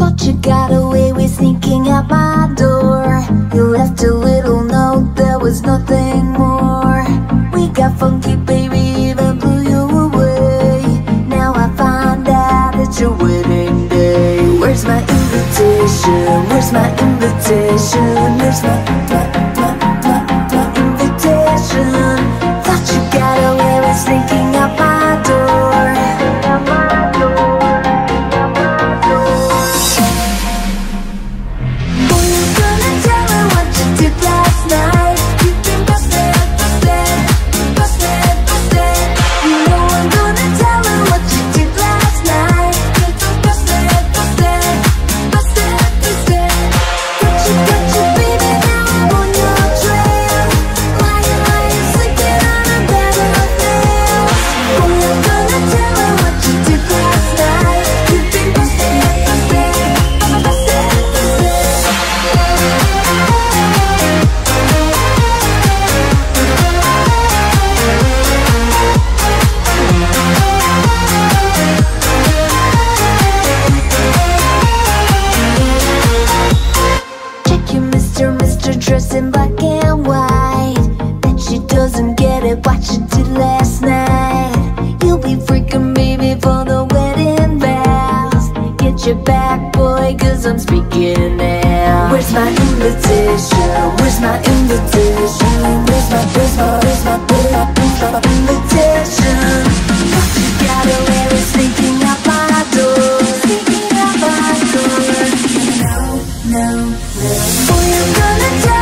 Thought you got away with sneaking out my door You left a little note, there was nothing more We got funky, baby, even blew you away Now I find out it's your wedding day Where's my invitation? Where's my invitation? Dressed in black and white. Bet she doesn't get it what you did last night. You'll be freaking I'm gonna try.